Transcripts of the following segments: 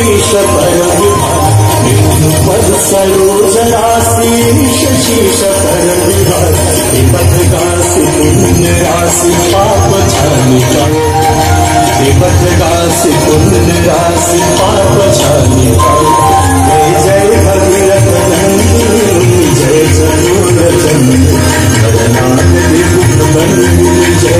ईश परविधा विद्युपद सरोजराशि शशीष परविधा राशि पाप छानिका विपद गासी पुण्य राशि पाप छानिका जय जय भगीरथ जय चतुर जय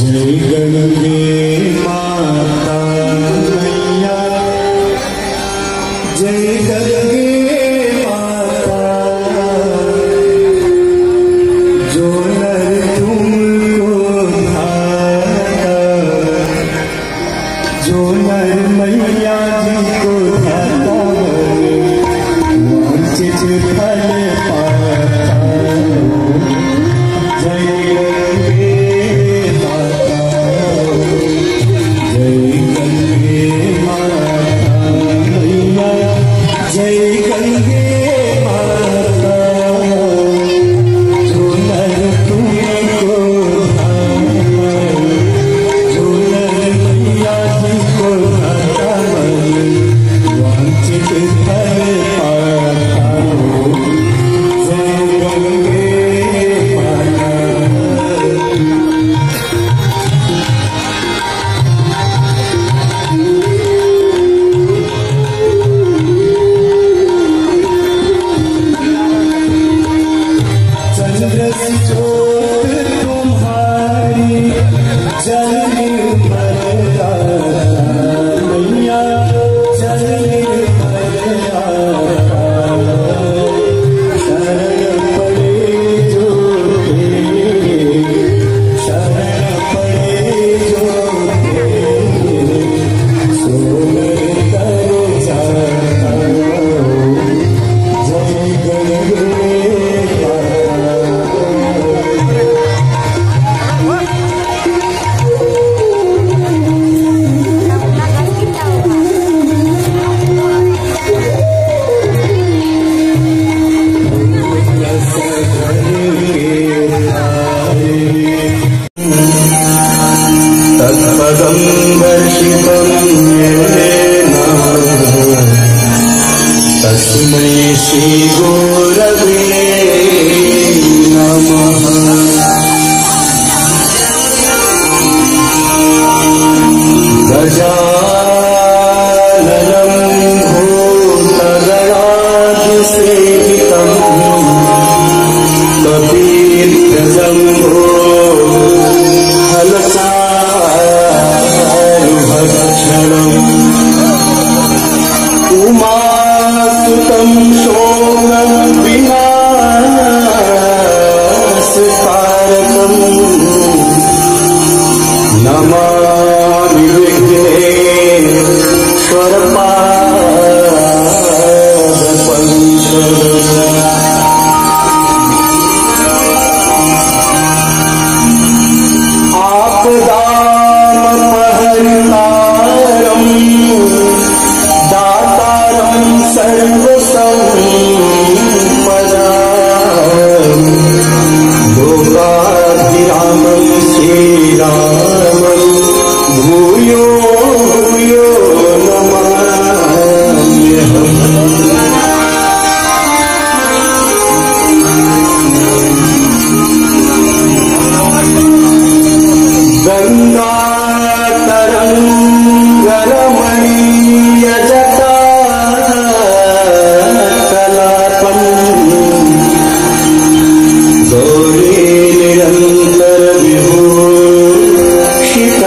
जय गणदे मा tell you figura de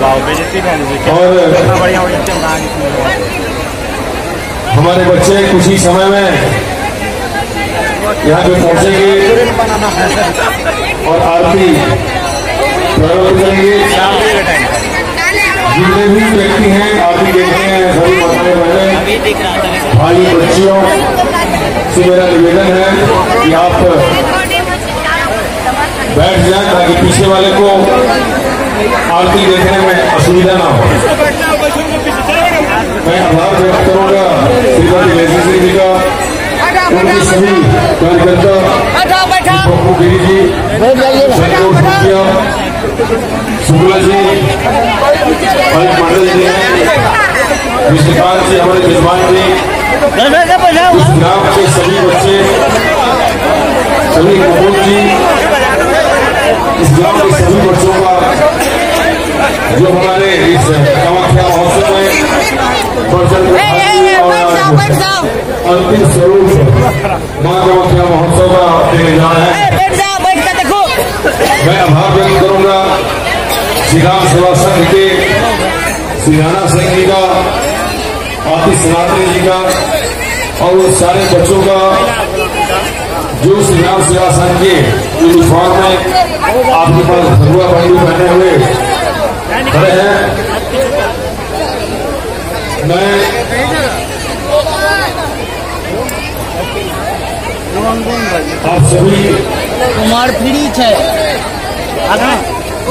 और हमारे बच्चे कुछ ही समय में यहाँ पे पहुँचेंगे। और आरती प्रारंभ करेंगे। जितने भी व्यक्ति हैं आरती देखते हैं सभी माताएँ वाले भाई बच्चियों से मेरा निवेदन है कि आप बैठ जाए ताकि पीछे वाले को आरती देखने में असुविधा ना हो। मैं आभार व्यक्त करूँगा श्रीमती लेसी जी का, उनके सभी कार्यकर्ता पप्पू गिरी जी, संतोष मुखिया शुक्ला जी और मंडल जी विष्णुकांत जी हमारे जजमान जी ग्राम के सभी बच्चे, सभी कपूर जी इस गाँव के सभी बच्चों का जो हमारे इस कामाख्या महोत्सव में अंतिम स्वरूप माँ कामाख्या महोत्सव का देने जा रहे मैं आभार व्यक्त करूँगा श्री राम सेवा संघ के श्री राणा सिंह जी का आतिश सनातन जी का और उन सारे बच्चों का जो श्री राम सेवा संघ के यूनिफॉर्म में आपके पास भगवा बंदी पहने हुए खड़े हैं। मैं आप सभी कुमार फ्री है।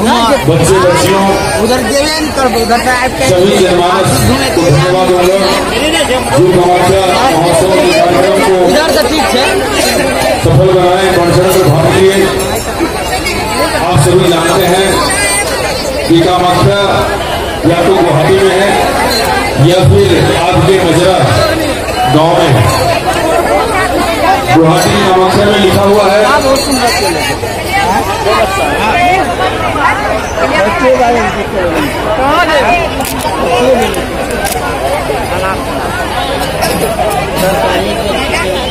बच्चे बच्चियों उधर सभी जनमानस को धन्यवाद जो कामाख्या महोत्सव के कार्यक्रम को उधर तो ठीक है। सफल बनाए बढ़ में भाग लिए। आप सभी जानते हैं कि कामाख्या या तो गुवाहाटी में है। या फिर आपके मजरा गाँव में है। गुवाहाटी कामाख्या में लिखा हुआ है।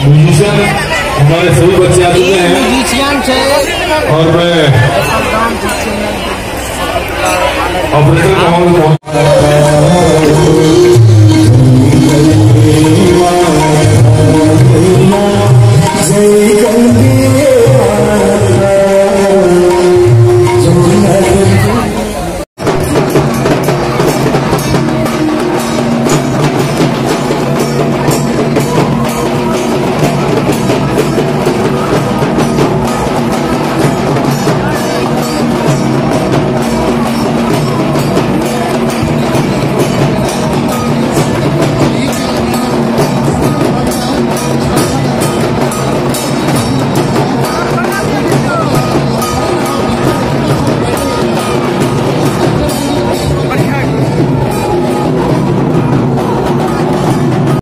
म्यूजिशियन हमारे सभी बच्चे आ चुके हैं। और मैं ऑपरेशन